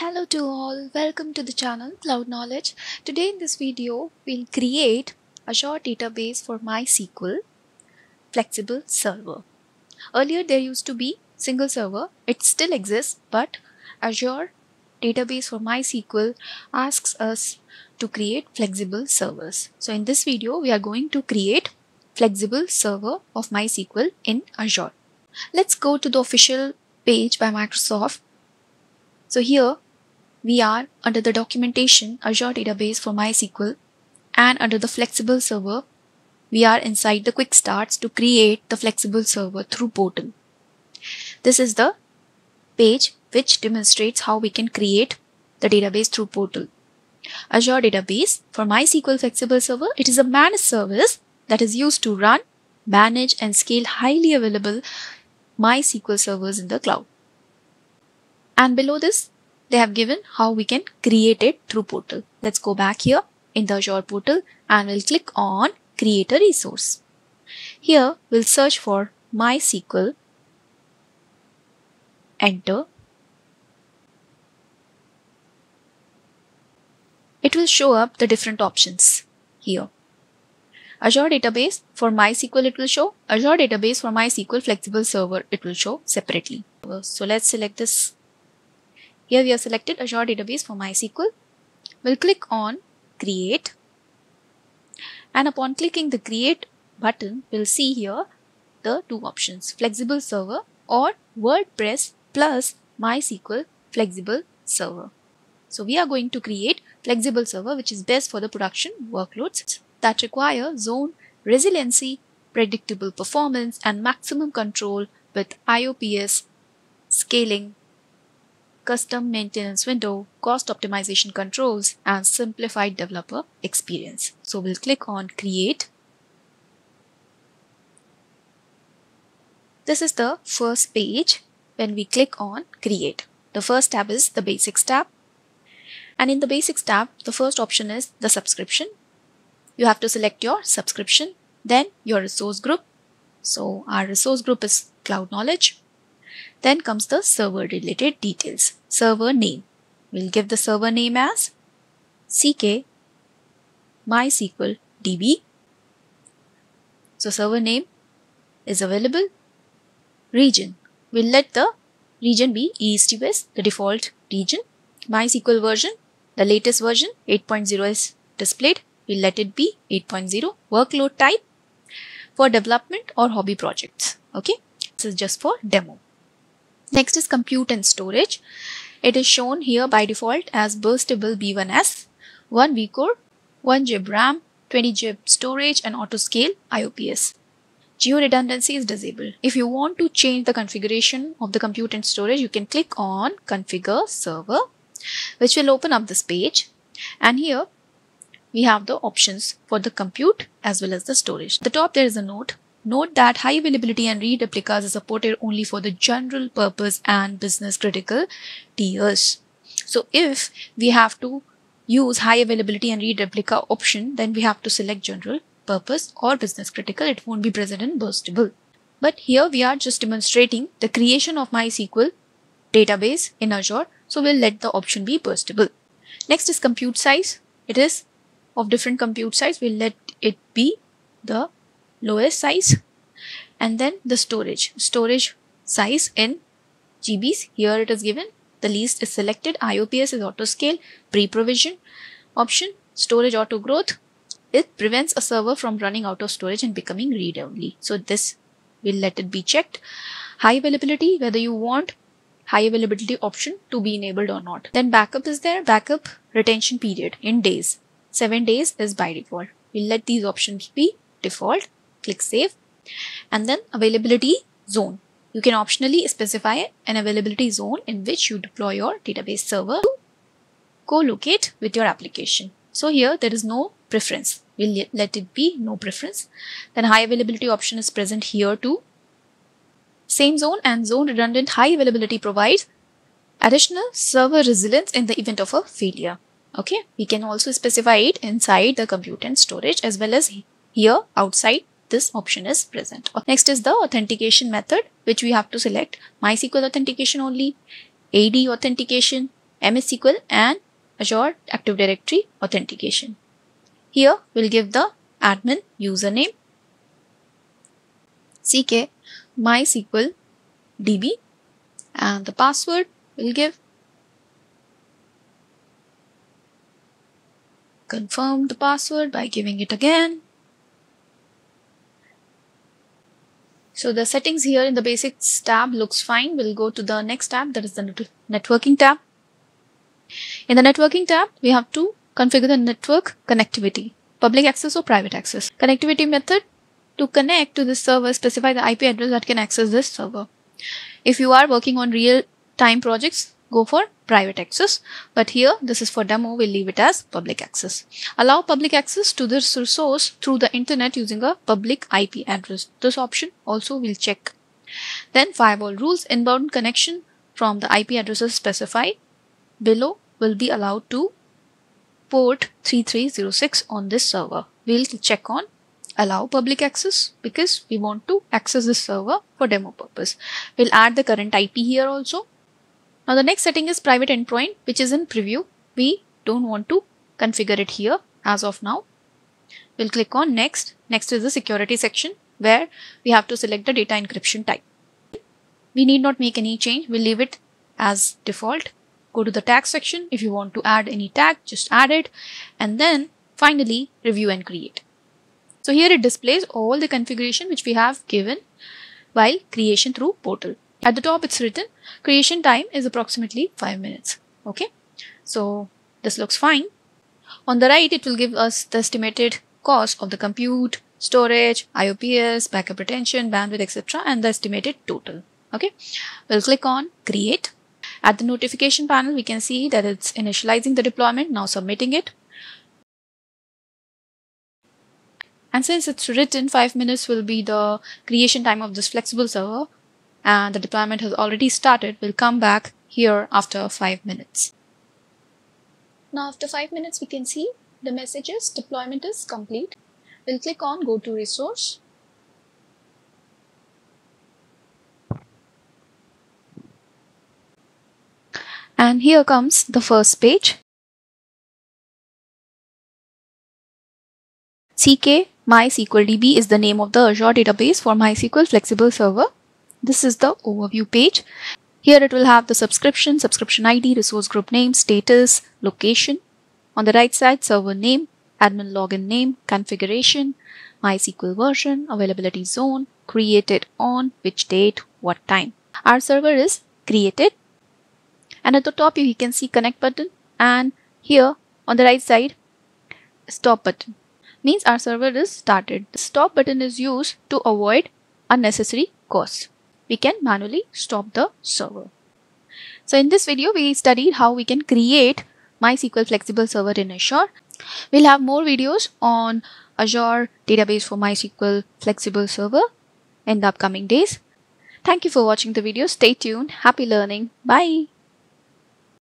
Hello to all, welcome to the channel Cloud Knowledge. Today in this video, we'll create Azure database for MySQL flexible server. Earlier there used to be single server, it still exists, but Azure database for MySQL asks us to create flexible servers. So in this video, we are going to create flexible server of MySQL in Azure. Let's go to the official page by Microsoft. So here we are under the documentation Azure database for MySQL and under the flexible server we are inside the quick starts to create the flexible server through portal. This is the page which demonstrates how we can create the database through portal. Azure database for MySQL flexible server, it is a managed service that is used to run, manage and scale highly available MySQL servers in the cloud. And below this, they have given how we can create it through portal. Let's go back here in the Azure portal and we'll click on create a resource. Here we'll search for MySQL, enter. It will show up the different options here. Azure database for MySQL it will show, Azure database for MySQL flexible server it will show separately. So let's select this. Here we have selected Azure database for MySQL. We'll click on create and upon clicking the create button we'll see here the two options flexible server or WordPress plus MySQL flexible server. So we are going to create flexible server which is best for the production workloads that require zone resiliency, predictable performance and maximum control with IOPS, scaling, custom maintenance window, cost optimization controls and simplified developer experience. So we'll click on create. This is the first page when we click on create. The first tab is the basics tab. And in the basics tab, the first option is the subscription you have to select your subscription, then your resource group. So our resource group is Cloud Knowledge. Then comes the server related details. Server name. We'll give the server name as CK MySQL DB. So server name is available. Region. We'll let the region be East US, the default region. MySQL version, the latest version 8.0 is displayed we'll let it be 8.0 workload type for development or hobby projects okay this is just for demo next is compute and storage it is shown here by default as burstable b1s 1 vcore 1 gb ram 20 gb storage and auto scale iops geo redundancy is disabled if you want to change the configuration of the compute and storage you can click on configure server which will open up this page and here we have the options for the compute as well as the storage. At the top there is a note. Note that high availability and read replicas are supported only for the general purpose and business critical tiers. So if we have to use high availability and read replica option, then we have to select general purpose or business critical. It won't be present in burstable. But here we are just demonstrating the creation of MySQL database in Azure. So we'll let the option be burstable. Next is compute size. It is of different compute size we'll let it be the lowest size and then the storage. Storage size in GBs here it is given. The least is selected. IOPS is auto scale pre-provision option. Storage auto growth. It prevents a server from running out of storage and becoming read only so this will let it be checked. High availability whether you want high availability option to be enabled or not. Then backup is there. Backup retention period in days. 7 days is by default. We'll let these options be default. Click save. And then availability zone. You can optionally specify an availability zone in which you deploy your database server to co-locate with your application. So here there is no preference. We'll let it be no preference. Then high availability option is present here too. Same zone and zone redundant high availability provides additional server resilience in the event of a failure. Okay, we can also specify it inside the compute and storage as well as here outside this option is present. Next is the authentication method which we have to select MySQL authentication only, AD authentication, MySQL and Azure Active Directory authentication. Here we'll give the admin username ck mysql db and the password we'll give confirm the password by giving it again so the settings here in the basics tab looks fine. We'll go to the next tab. That is the networking tab. In the networking tab we have to configure the network connectivity public access or private access. Connectivity method to connect to this server, specify the IP address that can access this server. If you are working on real time projects, go for private access. But here, this is for demo, we'll leave it as public access. Allow public access to this resource through the internet using a public IP address. This option also we'll check. Then firewall rules inbound connection from the IP addresses specified below will be allowed to port 3306 on this server. We'll check on allow public access because we want to access this server for demo purpose. We'll add the current IP here also. Now the next setting is private endpoint which is in preview. We don't want to configure it here as of now. We'll click on next. Next is the security section where we have to select the data encryption type. We need not make any change. We'll leave it as default. Go to the tag section. If you want to add any tag, just add it. And then finally review and create. So here it displays all the configuration which we have given while creation through portal. At the top it's written creation time is approximately 5 minutes. Okay. So this looks fine. On the right it will give us the estimated cost of the compute, storage, IOPS, backup retention, bandwidth etc. and the estimated total. Okay. We'll click on create. At the notification panel we can see that it's initializing the deployment now submitting it. And since it's written 5 minutes will be the creation time of this flexible server and the deployment has already started, we'll come back here after 5 minutes. Now after 5 minutes we can see the messages deployment is complete. We'll click on go to resource. And here comes the first page. CK MySQL DB is the name of the Azure database for MySQL Flexible Server. This is the overview page. Here it will have the subscription, subscription ID, resource group name, status, location. On the right side, server name, admin login name, configuration, MySQL version, availability zone, created on, which date, what time. Our server is created. And at the top, you can see connect button. And here on the right side, stop button means our server is started. The stop button is used to avoid unnecessary costs. We can manually stop the server. So in this video, we studied how we can create MySQL flexible server in Azure. We'll have more videos on Azure database for MySQL flexible server in the upcoming days. Thank you for watching the video. Stay tuned. Happy learning. Bye.